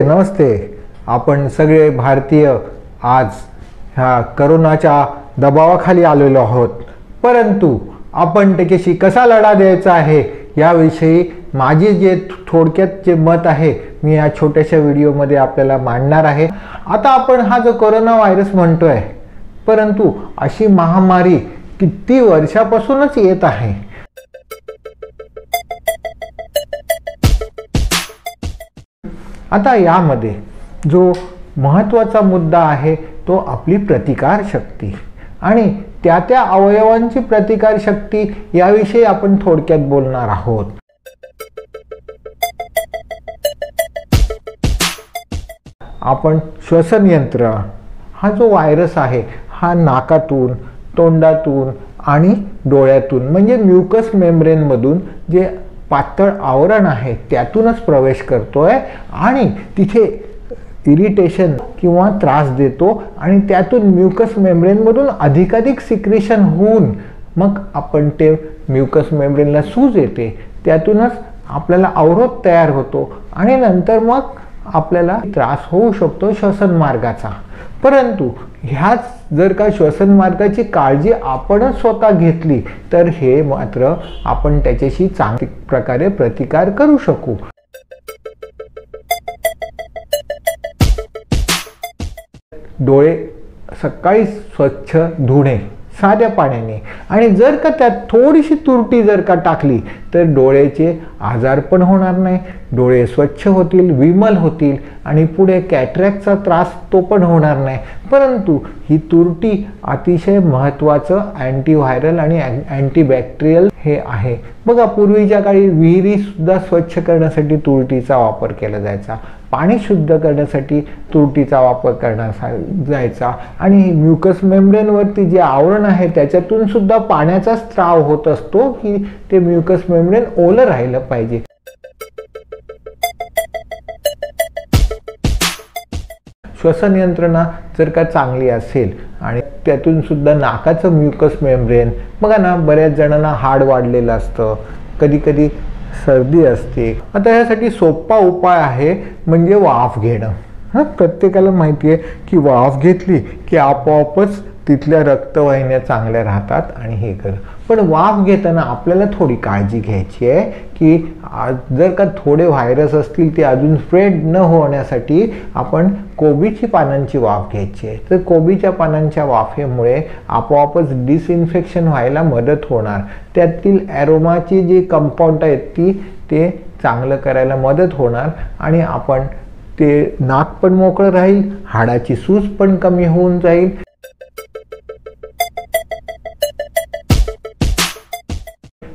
नमस्ते. आपण सगळे भारतीय आज ह्या करोनाच्या दबावाखाली आलेलो आहोत. परंतु आपण त्याच्याशी कसा लढा द्यायचा आहे याविषयी माझे जे थोडक्यात जे मत आहे मी या छोट्याशा व्हिडिओमध्ये आपल्याला मांडणार आहे. आता आपण हा जो कोरोना व्हायरस म्हणतोय परंतु अशी महामारी किती वर्षापासूनच येत आहे? आता यामध्ये जो महत्त्वाचा मुद्दा आहे तो आपली प्रतिकार शक्ती. आणि त्या त्या अवयवांची प्रतिकार शक्ती याविषयी आपण थोडक्यात बोलणार आहोत. आपण श्वसन यंत्र हा जो व्हायरस आहे हा नाकातून तोंडातून आणि डोळ्यातून म्हणजे म्युकस मेम्ब्रेनमधून जे पातळ आवरण आहे त्यातूनच प्रवेश करतोय आणि तिथे इरिटेशन किंवा त्रास देतो आणि त्यातून म्युकस मेम्ब्रेनमधून अधिकाधिक सिक्रेशन होऊन मग आपण ते म्युकस मेम्ब्रेनला सूज येते. त्यातूनच आपल्याला अवरोध तयार होतो आणि नंतर मग आपल्याला त्रास होऊ शकतो श्वसन मार्गाचा. परंतु ह्याच जर का श्वसन मार्गाची काळजी आपणच स्वतः घेतली तर हे मात्र आपण त्याच्याशी चांगल्या प्रकारे प्रतिकार करू शकू. डोळे सकाळी स्वच्छ धुणे. साध्या पाण्याने. आणि जर का त्यात थोडीशी तुरटी जर का टाकली तर डोळ्याचे आजार पण होणार नाही. डोळे स्वच्छ होतील विमल होतील आणि पुढे कॅटरॅक्टचा त्रास तो पण होणार नाही. परंतु ही तुरटी अतिशय महत्त्वाचं अँटीव्हायरल आणि अँटीबॅक्टेरियल हे आहे. बघा पूर्वीच्या काळी विहिरीसुद्धा स्वच्छ करण्यासाठी तुरटीचा वापर केला जायचा. पाणी शुद्ध करण्यासाठी तुरटीचा वापर करण्याचा जायचा. आणि म्युकस मेम्ब्रेनवरती जे आवरण आहे त्याच्यातून सुद्धा पाण्याचा स्त्राव होत असतो की ते म्युकस मेम्ब्रेन ओलं राहिलं पाहिजे. श्वसन यंत्रणा जर का चांगली असेल आणि त्यातून सुद्धा नाकाचं म्युकस मेम्ब्रेन बघा ना बऱ्याच जणांना हाड वाढलेलं असतं. कधी कधी सर्दी असते. आता ह्यासाठी सोपा उपाय आहे म्हणजे वाफ घेणं. हां? प्रत्येकाला माहिती आहे की वाफ घेतली की आपोआपच तिथल्या रक्तवाहिन्या चांगल्या राहतात आणि हे कर पण वाफ घेताना आपल्याला थोडी काळजी घ्यायची आहे की जर का थोडे व्हायरस असतील ते अजून स्प्रेड न होण्यासाठी आपण कोबीची पानांची वाफ घ्यायची आहे. तर कोबीच्या पानांच्या वाफेमुळे आपोआपच डिसइन्फेक्शन व्हायला मदत होणार. त्यातील ॲरोमाची जी कंपाऊंड आहेत ती ते चांगलं करायला मदत होणार आणि आपण ते नाक पण मोकळं राहील हाडाची सूज पण कमी होऊन जाईल.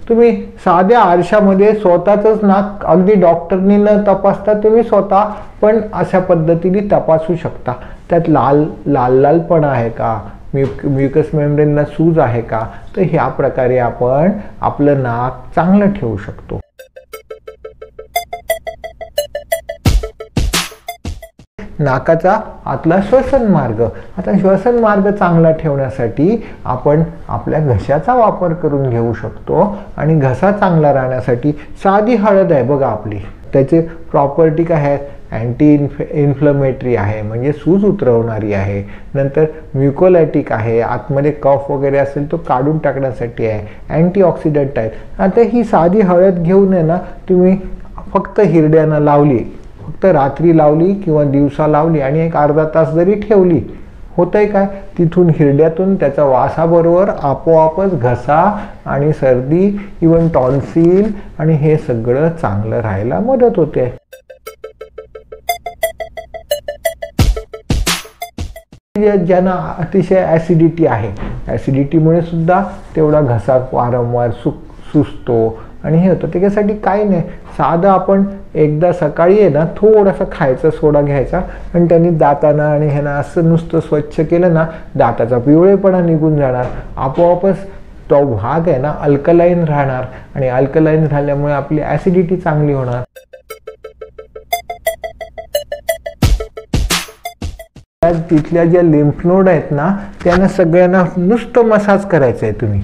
तुम्ही साध्या आरशामध्ये स्वतःचंच नाक अगदी डॉक्टरनी न तपासता तुम्ही स्वतः पण अशा पद्धतीने तपासू शकता. त्यात लाल लाल लालपणा आहे का? म्युक म्युकस मेम्ब्रेनला सूज आहे का? तर ह्या प्रकारे आपण आपलं नाक चांगलं ठेवू शकतो. नाकाचा आतला श्वसन मार्ग. आता श्वसन मार्ग चांगला ठेवण्यासाठी आपण आपल्या घशाचा वापर करून घेऊ शकतो आणि घसा चांगला राहण्यासाठी साधी हळद आहे बघा आपली. त्याचे प्रॉपर्टी काय आहेत अँटी इन्फ इन्फ्लमेटरी आहे म्हणजे सूज उतरवणारी आहे. नंतर म्युकोलॅटिक आहे आतमध्ये कफ वगैरे असेल तो काढून टाकण्यासाठी आहे. अँटीऑक्सिडंट आहेत आता ही साधी हळद घेऊन आहे ना तुम्ही फक्त हिरड्यानं लावली. फक्त रात्री लावली किंवा दिवसा लावली आणि एक अर्धा तास जरी ठेवली होतंय काय? तिथून हिरड्यातून त्याचा वासाबरोबर आपोआपच घसा आणि सर्दी इवन टॉन्सिल आणि हे सगळं चांगलं राहायला मदत होते. ज्यांना अतिशय ॲसिडिटी आहे ॲसिडिटीमुळे सुद्धा तेवढा घसा वारंवार सुक सुचतो आणि हे होतं. त्याच्यासाठी काही नाही. साधं आपण एकदा सकाळी आहे ना थोडासा खायचा सोडा घ्यायचा आणि त्यांनी दातांना आणि ह्याना असं नुसतं स्वच्छ केलं ना दाताचा पिवळेपणा निघून जाणार. आपोआपच तो भाग आहे ना अल्कलाईन राहणार आणि अल्कलाईन राहिल्यामुळे आपली ॲसिडिटी चांगली होणार. तिथल्या ज्या लिम्फनोड आहेत ना त्यांना सगळ्यांना नुसतं मसाज करायचं आहे तुम्ही.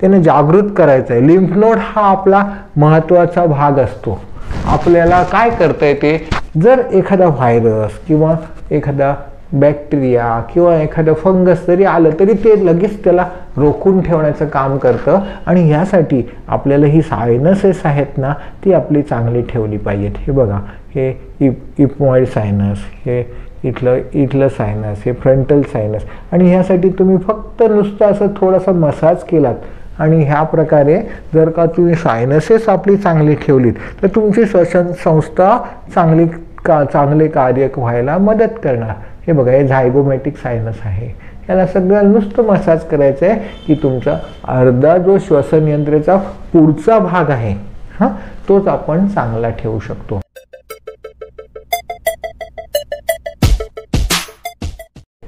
त्याने जागृत करायचं आहे. लिम्फनोड हा आपला महत्त्वाचा भाग असतो. आपल्याला काय करता येते? जर एखादा व्हायरस किंवा एखादा बॅक्टेरिया किंवा एखादं फंगस जरी आलं तरी ते लगेच त्याला रोखून ठेवण्याचं काम करतं आणि ह्यासाठी आपल्याला ही सायनसेस आहेत ना ती आपली चांगली ठेवली पाहिजेत. हे बघा हे इप इपमॉइड सायनस हे इथलं इथलं सायनस हे फ्रंटल सायनस आणि ह्यासाठी तुम्ही फक्त नुसतं असं थोडासा मसाज केलात आणि ह्या प्रकारे जर का तुम्ही सायनसेस आपली चांगली ठेवलीत तर तुमची श्वसन संस्था चांगली का चांगले कार्य व्हायला मदत करणार. हे बघा हे झायगोमॅटिक सायनस आहे. याला सगळं नुसतं मसाज करायचं आहे की तुमचा अर्धा जो श्वसन यंत्रेचा पुढचा भाग आहे हां तोच आपण चांगला ठेवू शकतो.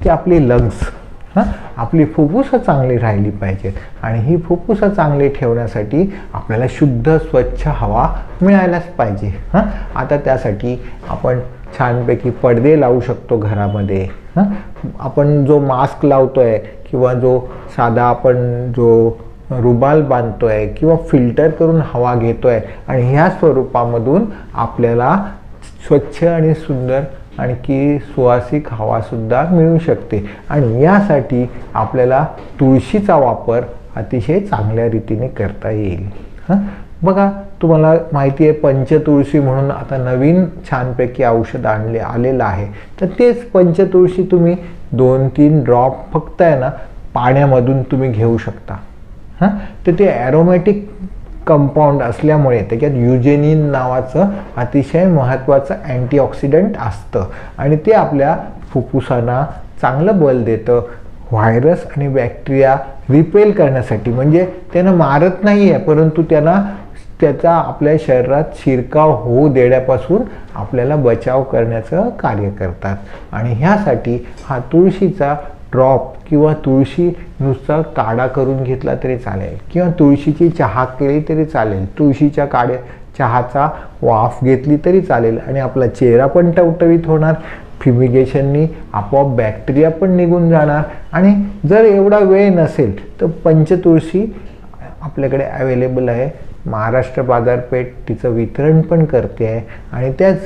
की आपली लंग्स हां? आपली फुफ्फुसं चांगली राहिली पाहिजेत आणि ही फुफ्फुसं चांगली ठेवण्यासाठी आपल्याला शुद्ध स्वच्छ हवा मिळायलाच पाहिजे. हां? आता त्यासाठी आपण छानपैकी पडदे लावू शकतो घरामध्ये. हां? आपण जो मास्क लावतो आहे किंवा जो साधा आपण जो रुबाल बांधतो आहे किंवा फिल्टर करून हवा घेतो आहे आणि ह्या स्वरूपामधून आपल्याला स्वच्छ आणि सुंदर आणखी सुवासिक हवासुद्धा मिळू शकते. आणि यासाठी आपल्याला तुळशीचा वापर अतिशय चांगल्या रीतीने करता येईल. हां? बघा तुम्हाला माहिती आहे पंचतुळशी म्हणून आता नवीन छानपैकी औषध आणले आलेलं आहे. तर तेच पंचतुळशी तुम्ही दोन तीन ड्रॉप फक्त आहे ना पाण्यामधून तुम्ही घेऊ शकता. हां? तर ते ॲरोमॅटिक कंपाऊंड असल्यामुळे त्याच्यात युजेनिन नावाचं अतिशय महत्त्वाचं अँटीऑक्सिडंट असतं. आणि ते आपल्या फुफ्फुसांना चांगलं बल देतं. व्हायरस आणि बॅक्टेरिया रिपेल करण्यासाठी. म्हणजे त्यांना मारत नाही आहे परंतु त्यांना त्याचा आपल्या शरीरात शिरकाव होऊ देण्यापासून आपल्याला बचाव करण्याचं कार्य करतात. आणि ह्यासाठी हा तुळशीचा ड्रॉप किंवा तुळशी नुसता काढा करून घेतला तरी चालेल. किंवा तुळशीची चहा केली तरी चालेल. तुळशीच्या काड्या चहाचा वाफ घेतली तरी चालेल. आणि आपला चेहरा पण टवटवीत होणार. फिमिगेशननी आपोआप बॅक्टेरिया पण निघून जाणार. आणि जर एवढा वेळ नसेल तर पंचतुळशी आपल्याकडे अवेलेबल आहे. महाराष्ट्र बाजारपेठ तिचं वितरण पण करते आहे. आणि त्याच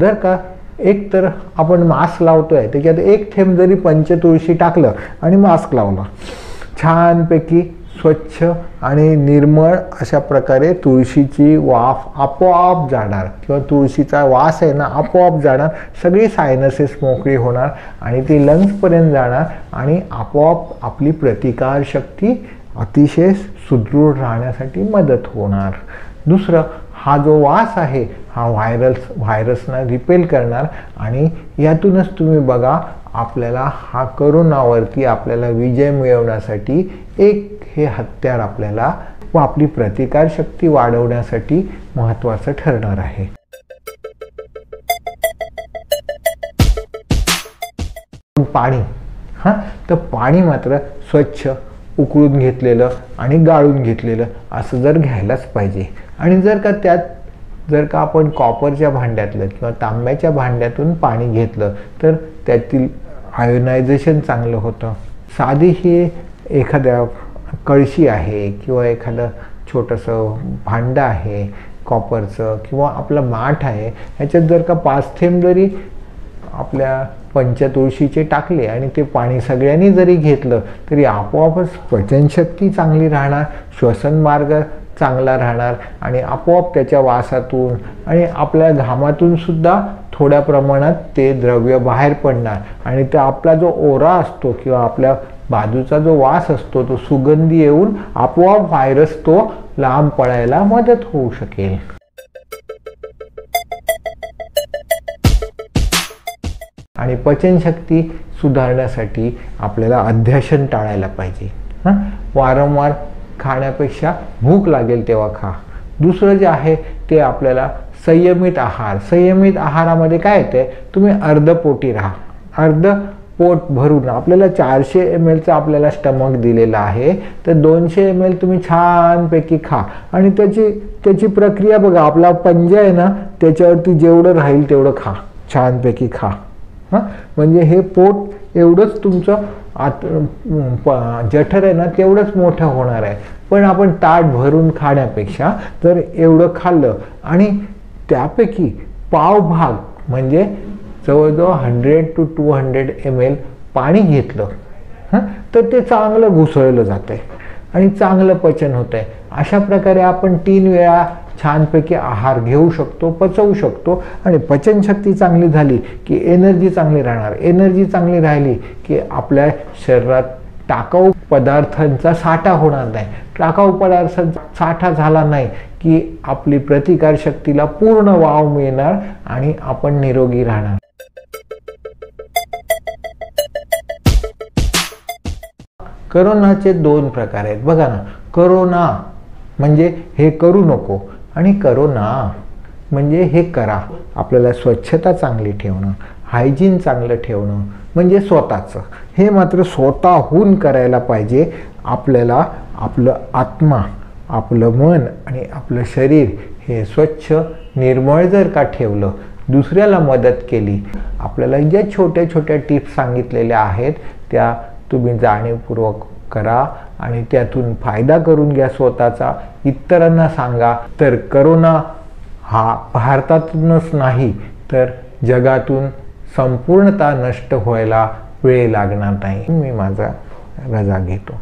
जर का एक तर आपण मास्क लावतो आहे त्याच्यात एक थेंब जरी पंचतुळशी टाकलं आणि मास्क लावलं. छानपैकी स्वच्छ आणि निर्मळ अशा प्रकारे तुळशीची वाफ आपोआप जाणार. किंवा तुळशीचा वास आहे ना आपोआप जाणार. सगळी सायनसेस मोकळी होणार आणि ती लंग्सपर्यंत जाणार आणि आपोआप आपली प्रतिकारशक्ती अतिशय सुदृढ राहण्यासाठी मदत होणार. दुसरं हा जो वास आहे हा व्हायरस व्हायरसना रिपेल करणार. आणि यातूनच तुम्ही बघा आपल्याला हा करोनावरती आपल्याला विजय मिळवण्यासाठी एक हे हत्यार आपल्याला व आपली प्रतिकारशक्ती वाढवण्यासाठी महत्त्वाचं ठरणार आहे. पाणी. हां? तर पाणी मात्र स्वच्छ उकळून घेतलेलं आणि गाळून घेतलेलं असं जर घ्यायलाच पाहिजे. आणि जर का त्यात जर का आपण कॉपरच्या भांड्यातलं किंवा तांब्याच्या भांड्यातून पाणी घेतलं तर त्यातील आयोनायझेशन चांगलं होतं. साधी ही एखाद्या कळशी आहे किंवा एखादं छोटंसं भांडं आहे कॉपरचं किंवा आपलं माठ आहे ह्याच्यात जर का पाच थेंब जरी आपल्या पंचतुळशीचे टाकले आणि ते पाणी सगळ्यांनी जरी घेतलं तरी आपोआपच पचनशक्ती चांगली राहणार श्वसन मार्ग चांगला राहणार आणि आपोआप त्याच्या वासातून आणि आपल्या घामातून सुद्धा थोड्या प्रमाणात ते द्रव्य बाहेर पडणार. आणि ते आपला जो ओरा असतो किंवा आपल्या बाजूचा जो वास असतो तो सुगंधी येऊन आपोआप व्हायरस तो लांब पळायला मदत होऊ शकेल. आणि पचनशक्ती सुधारण्यासाठी आपल्याला अध्याशन टाळायला पाहिजे. हां? वारंवार खाण्यापेक्षा भूक लागेल तेव्हा खा. दुसरं जे आहे ते आपल्याला संयमित आहार. संयमित आहारामध्ये काय येते तुम्ही अर्धपोटी राहा. अर्ध पोट भरून आपल्याला चारशे एम एलचं आपल्याला स्टमक दिलेलं आहे तर दोनशे एम एल तुम्ही छानपैकी खा. आणि त्याची त्याची प्रक्रिया बघा. आपला पंजा आहे ना त्याच्यावरती जेवढं राहील तेवढं खा. छानपैकी खा. हां? म्हणजे हे पोट एवढंच तुमचं आत जठर आहे ना तेवढंच मोठं होणार आहे. पण आपण ताट भरून खाण्यापेक्षा तर एवढं खाल्लं. आणि त्यापैकी पाव भाग म्हणजे जवळजवळ hundred to two hundred M L पाणी घेतलं. हां? तर ते चांगलं घुसळलं जातं आहे आणि चांगलं पचन होतं आहे अशा प्रकारे आपण तीन वेळा छानपैकी आहार घेऊ शकतो पचवू शकतो आणि पचनशक्ती चांगली झाली की एनर्जी चांगली राहणार. एनर्जी चांगली राहिली की आपल्या शरीरात टाकाऊ पदार्थांचा साठा होणार नाही. टाकाऊ पदार्थांचा साठा झाला नाही की आपली प्रतिकारशक्तीला पूर्ण वाव मिळणार आणि आपण निरोगी राहणार. करोनाचे दोन प्रकार आहेत. बघा ना करोना म्हणजे हे करू नको आणि करोना म्हणजे हे करा. आपल्याला स्वच्छता चांगली ठेवणं हायजीन चांगलं ठेवणं म्हणजे स्वतःचं. हे मात्र स्वतःहून करायला पाहिजे. आपल्याला आपलं आत्मा आपलं मन आणि आपलं शरीर हे स्वच्छ निर्मळ जर का ठेवलं दुसऱ्याला मदत केली आपल्याला ज्या छोट्या छोट्या टिप्स सांगितलेल्या आहेत त्या तुम्ही जाणीवपूर्वक करा. आणि त्यातून फायदा करून घ्या स्वतःचा. इतरांना सांगा तर करोना हा भारतातूनच नाही तर जगातून संपूर्णता नष्ट व्हायला वेळ लागणार नाही. मी माझा रजा घेतो.